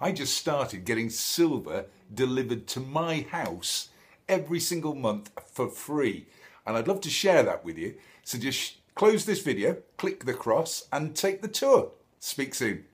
I just started getting silver delivered to my house every single month for free. And I'd love to share that with you. So just close this video, click the cross, and take the tour. Speak soon.